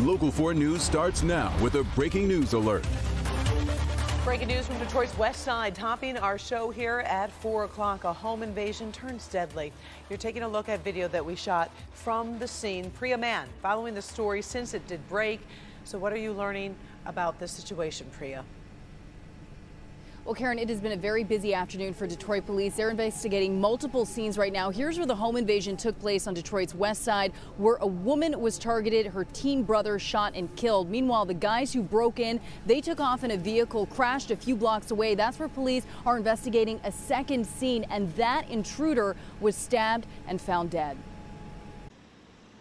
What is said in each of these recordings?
Local 4 News starts now with a breaking news alert. Breaking news from Detroit's west side, topping our show here at 4 o'clock. A home invasion turns deadly. You're taking a look at video that we shot from the scene. Priya Mann, following the story since it did break. So, what are you learning about this situation, Priya? Well, Karen, it has been a very busy afternoon for Detroit police. They're investigating multiple scenes right now. Here's where the home invasion took place on Detroit's west side, where a woman was targeted, her teen brother shot and killed. Meanwhile, the guys who broke in, they took off in a vehicle, crashed a few blocks away. That's where police are investigating a second scene, and that intruder was stabbed and found dead.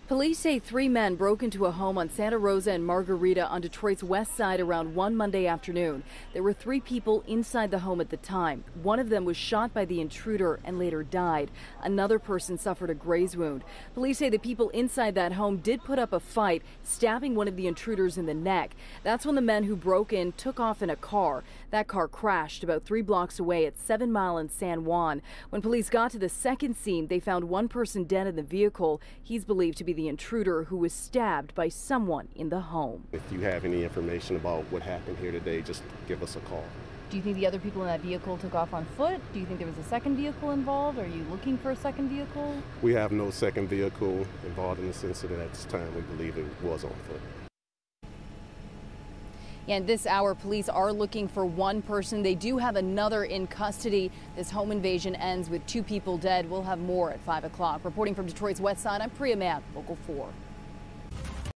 Police say three men broke into a home on Santa Rosa and Margarita on Detroit's west side around 1 Monday afternoon. There were three people inside the home at the time. One of them was shot by the intruder and later died. Another person suffered a graze wound. Police say the people inside that home did put up a fight, stabbing one of the intruders in the neck. That's when the men who broke in took off in a car. That car crashed about three blocks away at 7 Mile in San Juan. When police got to the second scene, they found one person dead in the vehicle. He's believed to be the intruder who was stabbed by someone in the home. If you have any information about what happened here today, just give us a call. Do you think the other people in that vehicle took off on foot? Do you think there was a second vehicle involved? Are you looking for a second vehicle? We have no second vehicle involved in this incident at this time. We believe it was on foot. And this hour, police are looking for one person. They do have another in custody. This home invasion ends with two people dead. We'll have more at 5 o'clock. Reporting from Detroit's west side, I'm Priya Local 4.